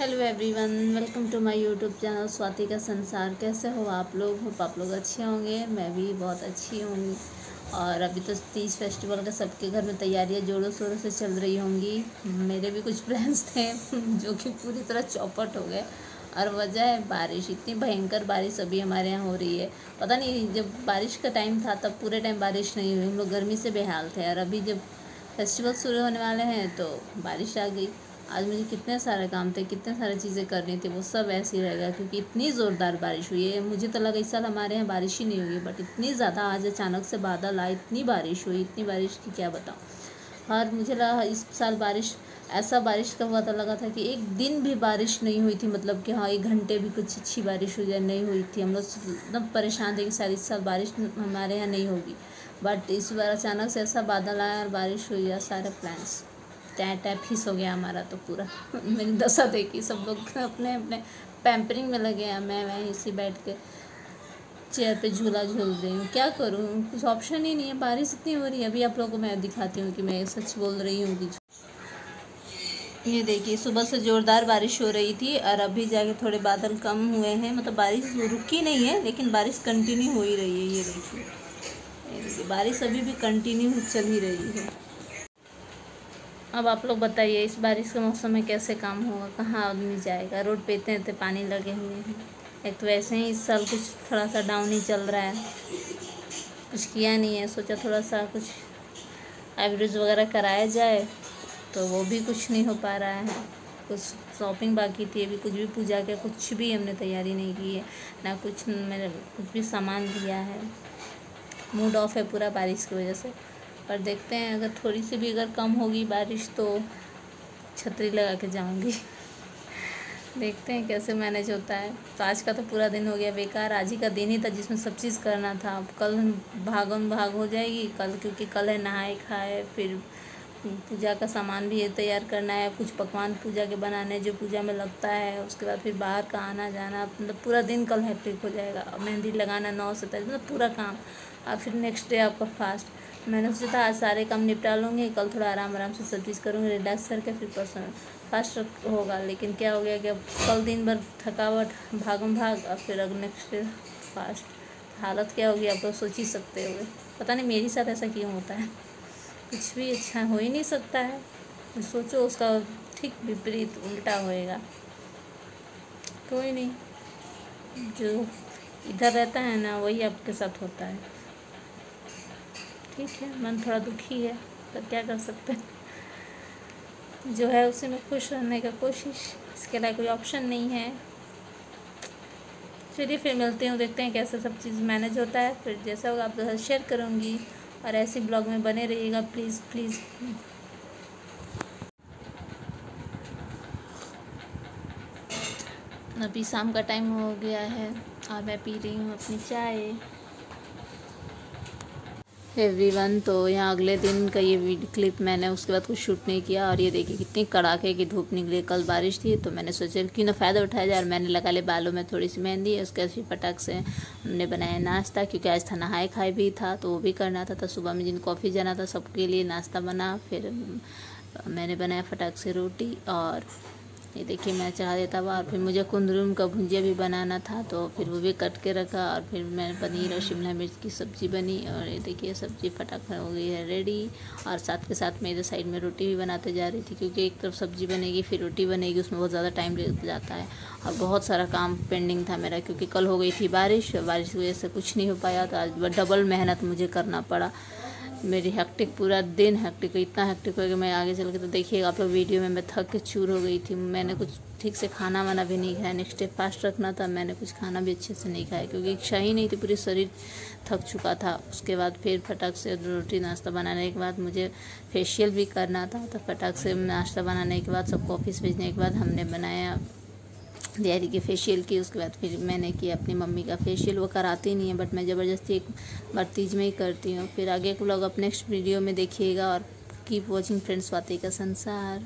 Hello everyone welcome to my YouTube channel Swati का संसार कैसे हो आप लोग? होप आप लोग अच्छे होंगे। मैं भी बहुत अच्छी होंगी और अभी तो तीज फेस्टिवल का सबके घर में तैयारियाँ जोरों शोरों से चल रही होंगी। मेरे भी कुछ प्लान्स थे, जो कि पूरी तरह चौपट हो गए। और वजह है बारिश, इतनी भयंकर बारिश अभी हमारे यहाँ हो रही है। पता नहीं, जब बारिश का टाइम था, तब पूरे टाइम बारिश नहीं हुई। हम लोग गर्मी से बेहाल थे। और अभी जब फेस्टिवल शुरू होने वाले हैं तो बारिश आ गई। आज मुझे कितने सारे काम थे, कितने सारे चीज़ें करनी थी, वो सब ऐसे ही रहेगा क्योंकि इतनी ज़ोरदार बारिश हुई है। मुझे तो लगा इस साल हमारे यहाँ बारिश ही नहीं हुई बट इतनी ज़्यादा आज अचानक से बादल आए, इतनी बारिश हुई, इतनी बारिश की क्या बताऊँ। हर मुझे लगा इस साल बारिश, ऐसा बारिश का पता लगा था कि एक दिन भी बारिश नहीं हुई थी मतलब कि हाँ एक घंटे भी कुछ अच्छी बारिश हुई नहीं हुई थी। हम लोग एकदम परेशान थे कि शायद इस साल बारिश हमारे यहाँ नहीं होगी बट इस बार अचानक से ऐसा बादल आया और बारिश हुई है सारे प्लान्स टै टैप हिस हो गया हमारा तो पूरा। मेरी दशा देखी, सब लोग अपने अपने पैम्परिंग में लगे हैं। मैं वहीं इसी बैठ के चेयर पे झूला झूल रही हूँ। क्या करूँ? कुछ ऑप्शन ही नहीं है। बारिश इतनी हो रही है। अभी आप लोगों को मैं दिखाती हूँ कि मैं सच बोल रही हूँ कि ये देखिए, सुबह से ज़ोरदार बारिश हो रही थी और अभी जाके थोड़े बादल कम हुए हैं। मतलब बारिश रुकी नहीं है, लेकिन बारिश कंटिन्यू हो ही रही है। ये देखिए। बारिश अभी भी कंटिन्यू चल ही रही है। अब आप लोग बताइए, इस बारिश के मौसम में कैसे काम होगा? कहाँ आदमी जाएगा? रोड पे इतने इतने पानी लगे हुए हैं। एक तो वैसे ही इस साल कुछ थोड़ा सा डाउन ही चल रहा है। कुछ किया नहीं है, सोचा थोड़ा सा कुछ एवरेज वगैरह कराया जाए तो वो भी कुछ नहीं हो पा रहा है। कुछ शॉपिंग बाकी थी, अभी कुछ भी पूजा के कुछ भी हमने तैयारी नहीं की है। ना कुछ, मैंने कुछ भी सामान लिया है। मूड ऑफ़ है पूरा बारिश की वजह से। पर देखते हैं, अगर थोड़ी सी भी अगर कम होगी बारिश तो छतरी लगा के जाऊँगी। देखते हैं कैसे मैनेज होता है। तो आज का तो पूरा दिन हो गया बेकार। आज ही का दिन ही था जिसमें सब चीज़ करना था। अब कल भागम भाग हो जाएगी। कल क्योंकि कल है नहाए खाए, फिर पूजा का सामान भी तैयार करना है। कुछ पकवान पूजा के बनाने जो पूजा में लगता है। उसके बाद फिर बाहर का आना जाना। मतलब पूरा दिन कल हैप्टिक हो जाएगा। मेहंदी लगाना नौ से तक मतलब पूरा काम। और फिर नेक्स्ट डे आपका फास्ट मैंने सोचा था, आज सारे काम निपटा लूँगी, कल थोड़ा आराम आराम से सब चीज़ करूँगी रिलैक्स करके फिर परसों फास्ट होगा। लेकिन क्या हो गया कि कल दिन भर थकावट, भागम भाग और फिर अब नेक्स्ट डे फास्ट हालत क्या होगी, आप लोग सोच ही सकते हो पता नहीं मेरे साथ ऐसा क्यों होता है। कुछ भी अच्छा हो ही नहीं सकता है। सोचो, उसका ठीक विपरीत उल्टा होएगा। कोई नहीं। जो इधर रहता है ना, वही आपके साथ होता है। ठीक है, मन थोड़ा दुखी है, पर क्या कर सकते हैं? जो है उसी में खुश रहने का कोशिश। इसके लिए कोई ऑप्शन नहीं है। चलिए फिर मिलते हैं, देखते हैं कैसे सब चीज़ मैनेज होता है। फिर जैसा होगा आप लोग शेयर करूँगी। और ऐसे ब्लॉग में बने रहिएगा प्लीज़ प्लीज़ अभी शाम का टाइम हो गया है। और मैं पी रही हूँ अपनी चाय। एवरीवन तो यहाँ अगले दिन का ये वीडियो क्लिप मैंने उसके बाद कुछ शूट नहीं किया और ये देखिए कितनी कड़ाके की धूप निकली कल बारिश थी तो मैंने सोचा क्यों ना फ़ायदा उठाया जाए और मैंने लगा ले बालों में थोड़ी सी मेहंदी है उसके बाद फिर पटक से हमने बनाया नाश्ता क्योंकि आज था नहाए खाए भी था तो वो भी करना था तो सुबह में जिन कॉफ़ी जाना था सबके लिए नाश्ता बना, फिर मैंने बनाया फटाक से रोटी और ये देखिए मैं चाह देता हुआ और फिर मुझे कुंदरूम का भुंजिया भी बनाना था तो फिर वो भी कट के रखा और फिर मैंने पनीर और शिमला मिर्च की सब्ज़ी बनी और ये देखिए सब्ज़ी फटाक हो गई है रेडी और साथ के साथ मैं इधर साइड में रोटी भी बनाते जा रही थी क्योंकि एक तरफ़ सब्ज़ी बनेगी, फिर रोटी बनेगी, उसमें बहुत ज़्यादा टाइम लग जाता है और बहुत सारा काम पेंडिंग था मेरा क्योंकि कल हो गई थी बारिश बारिश की वजह से कुछ नहीं हो पाया तो आज डबल मेहनत मुझे करना पड़ा। मेरी हेक्टिक पूरा दिन हैक्टिक हेक्टिक इतना हेक्टिक हो गया मैं आगे चल के तो देखिएगा आप लोग वीडियो में मैं थक के चूर हो गई थी। मैंने कुछ ठीक से खाना वाना भी नहीं खाया नेक्स्ट डे फास्ट रखना था, मैंने कुछ खाना भी अच्छे से नहीं खाया, क्योंकि इच्छा ही नहीं थी, पूरी शरीर थक चुका था। उसके बाद फिर फटाक से रोटी नाश्ता बनाने के बाद मुझे फेशियल भी करना था तो फटाक से नाश्ता बनाने के बाद, सबको ऑफ़िस भेजने के बाद हमने बनाया। तैयारी की फेशियल की, उसके बाद फिर मैंने किया अपनी मम्मी का फेशियल वो कराती नहीं है बट मैं ज़बरदस्ती एक बार तीज में ही करती हूँ। फिर आगे को लोग आप नेक्स्ट वीडियो में देखिएगा और कीप वॉचिंग फ्रेंड्स वाते का संसार।